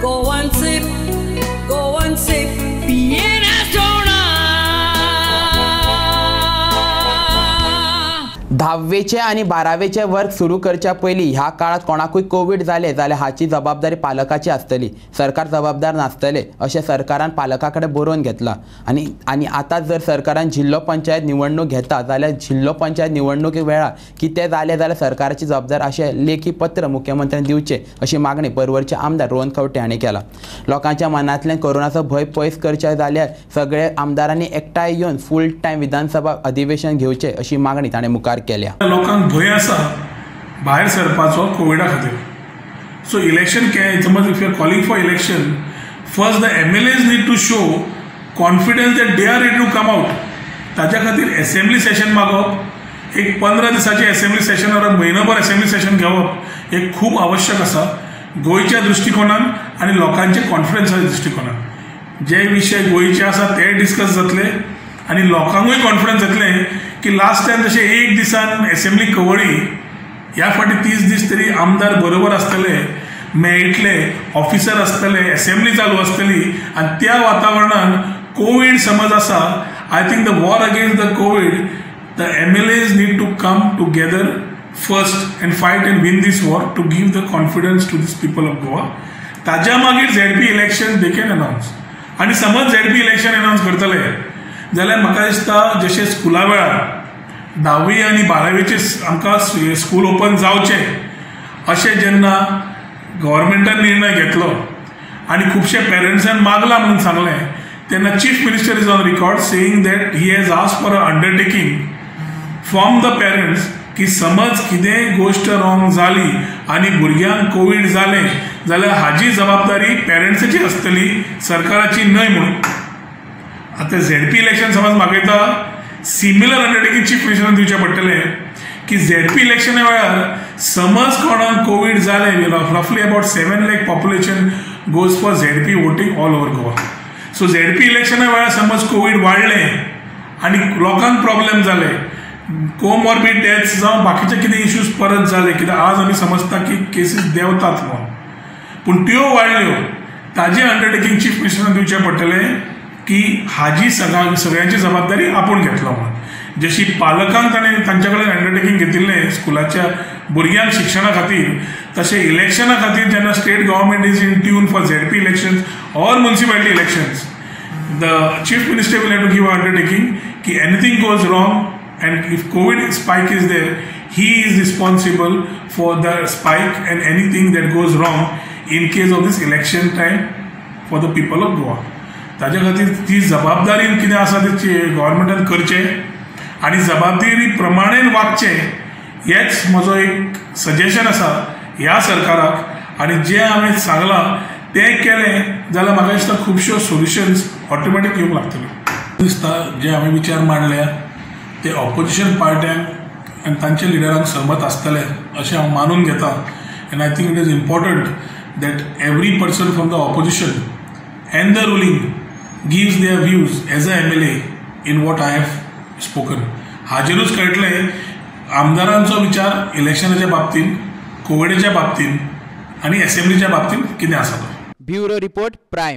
Go and धाव्वेचे आणि बारावेचे वर्ग सुरू करच्या पयलीं ह्या काळात कोणाकूय कोवीड जाले जाल्यार हाची जबाबदारी पालकाची आसतली सरकार जबाबदार नासतले अशें सरकारान पालका कडेन बरोवन घेतला. आनी आनी आतां जर सरकारान जिल्लो पंचायत निवडणूक घेता जाल्यार जिल्लो पंचायत निवडणुके वेळार कितें जालें जाल्यार सरकाराची जबाबदार अशें लेखी पत्र मुख्यमंत्र्यान दिवचें अशी मागणी परवरचे आमदार रोहन खंवटे हांणी केला. लोकांच्या मनांतल्यान कोरोनाचो भंय पयस करचे जाल्यार सगळे आमदारांनी एकठांय येवन फूल टायम विधानसभा अधिवेशन घेवचें अशी मागणी ताणें मुखार केल्या. लोकांक भंय आसा भायर सरपाचो कोविडा खातीर. सो इलेक्शन समज if you are calling for election first the M L As need to show confidence that they are ready to come out ताच्या खातीर एसेंब्ली सेशन मागोवप एक पंदरा दिसाचे एसेंब्ली सेशन वा म्हयनोभर एसेंब्ली सेशन घेवप हे खूब आवश्यक आसा गोंयच्या दृश्टिकोनान आनी लोकांच्या कॉन्फिडन्साच्या दृश्टिकोनान जे विशय गोंयचे आसा ते डिस्कस जातले आनी लोकांकूय कॉन्फिडन्स जातले की लास्ट टायम जशें एक दिसान एसेंब्ली कवळी ह्या फाटी तीस दीस तरी आमदार बरोबर आसतले मेळटले ऑफिसर आसतले एसेंब्ली चालू आसतली आनी त्या वातावरणान कोवीड समज आसा I think the war against the COVID the M L As need to come together first and fight and win this war to give the confidence to this people of Goa ताज्या मागीर Z P election they can announce आनी समज Z P election अनावन्स करतले जाल्यार म्हाका दिसता जशें स्कुला वेळार धावी आनी बारावेचे आमकां स्कूल ओपन जावचे अशें जेन्ना गव्हर्मेंटान निर्णय घेतलो आनी खुबशे पेरंट्सान मागला म्हणून सांगलें तेन्ना chief minister is on record saying that he has ask for a undertaking from the parents की समज कितेंय गोश्ट रॉंग जाली आनी भुरग्यांक कोवीड जालें जाल्यार हाजी जबाबदारी पेरंट्साची आसतली सरकाराची न्हय म्हणून. आतां झेड पी इलेक्शन समज मागयता सिमिलर अंडरटेकींग चीफ मिनिस्टरान दिवचें पडटलें की झेड पी इलेक्शना वेळार समज कोणाक कोवीड जालें रफली about seven lakh population goes for Z P voting all over Goa so Z P इलेक्शना वेळार समज कोवीड वाडलें आनी लोकांक प्रॉब्लेम जाले कोमॉर्बीड डेथ्स जावं बाकीचे कितें इश्यूज परत जाले कित्याक आज आमी समजता की केसीस देंवतात म्हणून. पूण त्यो वाडल्यो ताजें अंडरटेकींग चीफ मिनिस्टरान दिवचें पडटलें की हाजी सगळ्या सगळ्यांची जबाबदारी आपूण घेतलो म्हणून. जशी पालकांक ताणें तांचे कडेन अंडरटेकींग घेतिल्लें स्कुलाच्या भुरग्यांक शिक्षणा खातीर तशें इलेक्शना खातीर जेन्ना state government is in tune for Z P elections or municipality elections the chief minister will have to give undertaking की anything goes wrong and if COVID spike is there he is responsible for the spike and anything that goes wrong in case of this election time for the people of Goa ताज्या खातीर ती जबाबदारी कितें आसा ती गोवोरमेंटान करचें. आनी जबाबदारी प्रमाणेन वागचें हेंच म्हजो एक सजेशन आसा ह्या सरकाराक. आनी जें हांवें सांगलां तें केलें जाल्यार म्हाका दिसता खुबश्यो सोल्युशन्स ऑटोमॅटीक येवंक लागतल्यो दिसता जे हांवें विचार मांडल्या ते ऑपोजिशन पार्ट्यांक आनी तांच्या लिडरांक सहमत आसतले अशें हांव मानून घेतां. And I think it is important that every person from the opposition and the ruling gives their views as a MLA in what I have spoken. हाजेरूच कळटलें आमदारांचो विचार इलेक्शनाच्या बाबतींत कोविडाच्या बाबतींत आनी एसेंब्लीच्या बाबतींत कितें आसा तो ब्युरो रिपोर्ट प्रायम